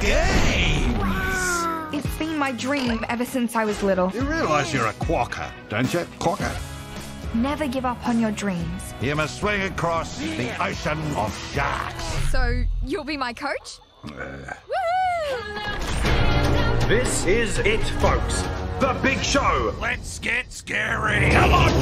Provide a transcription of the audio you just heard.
games. It's been my dream ever since I was little. You realize you're a quokka, don't you? Quokka. Never give up on your dreams. You must swing across the ocean of sharks. So, you'll be my coach? Uh, This is it, folks. The big show. let's get scary. Come on, kid.